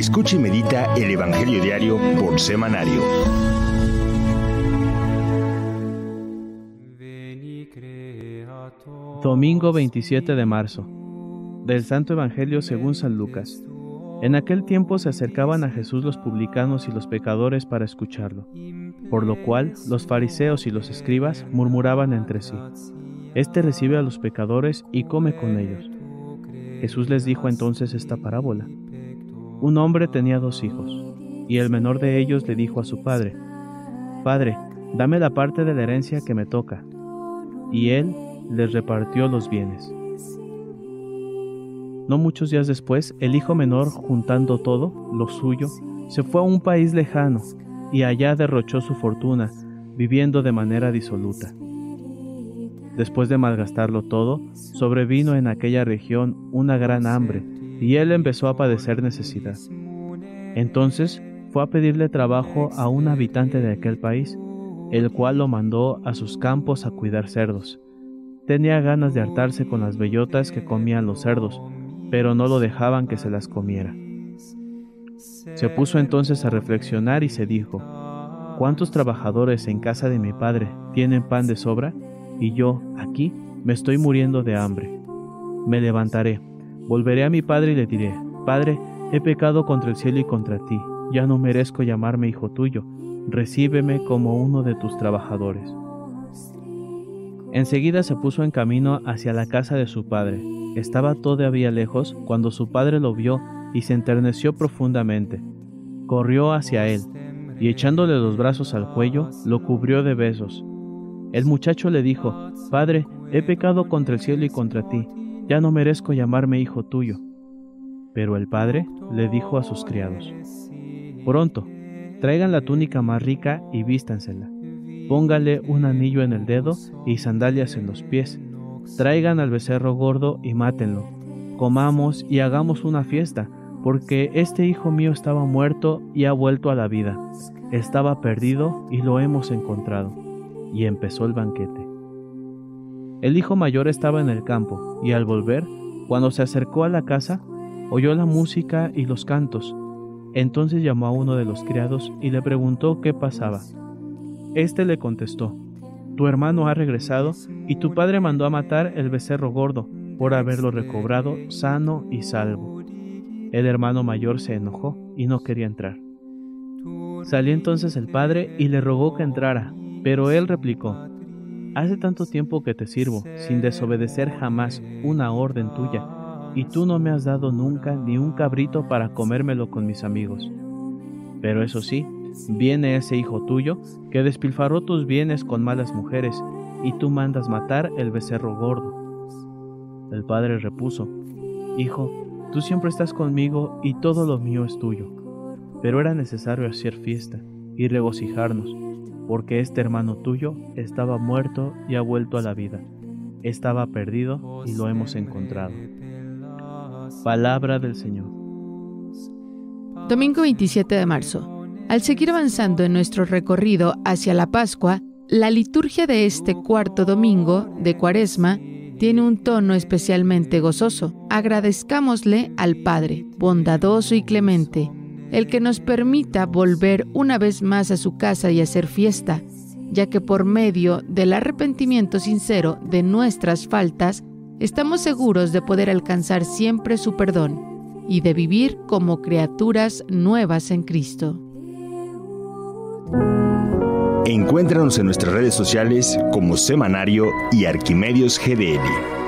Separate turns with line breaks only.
Escucha y medita el Evangelio diario por semanario.
Domingo 27 de marzo. Del Santo Evangelio según San Lucas. En aquel tiempo se acercaban a Jesús los publicanos y los pecadores para escucharlo, por lo cual los fariseos y los escribas murmuraban entre sí. Este recibe a los pecadores y come con ellos. Jesús les dijo entonces esta parábola. Un hombre tenía dos hijos, y el menor de ellos le dijo a su padre, Padre, dame la parte de la herencia que me toca. Y él les repartió los bienes. No muchos días después, el hijo menor, juntando todo, lo suyo, se fue a un país lejano y allá derrochó su fortuna, viviendo de manera disoluta. Después de malgastarlo todo, sobrevino en aquella región una gran hambre, y él empezó a padecer necesidad. Entonces fue a pedirle trabajo a un habitante de aquel país, el cual lo mandó a sus campos a cuidar cerdos. Tenía ganas de hartarse con las bellotas que comían los cerdos, pero no lo dejaban que se las comiera. Se puso entonces a reflexionar y se dijo, ¿cuántos trabajadores en casa de mi padre tienen pan de sobra? Y yo, aquí, me estoy muriendo de hambre. Me levantaré, volveré a mi padre y le diré, Padre, he pecado contra el cielo y contra ti, ya no merezco llamarme hijo tuyo, recíbeme como uno de tus trabajadores. Enseguida se puso en camino hacia la casa de su padre. Estaba todavía lejos cuando su padre lo vio y se enterneció profundamente. Corrió hacia él y echándole los brazos al cuello, lo cubrió de besos. El muchacho le dijo, Padre, he pecado contra el cielo y contra ti, ya no merezco llamarme hijo tuyo. Pero el padre le dijo a sus criados, Pronto, traigan la túnica más rica y vístansela Póngale un anillo en el dedo y sandalias en los pies. Traigan al becerro gordo y mátenlo. Comamos y hagamos una fiesta, porque este hijo mío estaba muerto y ha vuelto a la vida. Estaba perdido y lo hemos encontrado. Y empezó el banquete. El hijo mayor estaba en el campo, y al volver, cuando se acercó a la casa, oyó la música y los cantos. Entonces llamó a uno de los criados y le preguntó qué pasaba. Este le contestó, Tu hermano ha regresado y tu padre mandó a matar el becerro gordo por haberlo recobrado sano y salvo. El hermano mayor se enojó y no quería entrar. Salió entonces el padre y le rogó que entrara, pero él replicó, Hace tanto tiempo que te sirvo, sin desobedecer jamás una orden tuya, y tú no me has dado nunca ni un cabrito para comérmelo con mis amigos. Pero eso sí, Viene ese hijo tuyo que despilfarró tus bienes con malas mujeres, y tú mandas matar el becerro gordo. El padre repuso, Hijo, tú siempre estás conmigo y todo lo mío es tuyo. Pero era necesario hacer fiesta y regocijarnos, porque este hermano tuyo estaba muerto y ha vuelto a la vida. Estaba perdido y lo hemos encontrado. Palabra del Señor.
Domingo 27 de marzo. Al seguir avanzando en nuestro recorrido hacia la Pascua, la liturgia de este cuarto domingo de Cuaresma tiene un tono especialmente gozoso. Agradezcámosle al Padre, bondadoso y clemente, el que nos permita volver una vez más a su casa y hacer fiesta, ya que por medio del arrepentimiento sincero de nuestras faltas, estamos seguros de poder alcanzar siempre su perdón y de vivir como criaturas nuevas en Cristo.
Encuéntranos en nuestras redes sociales como Semanario y Arquimedios GDL.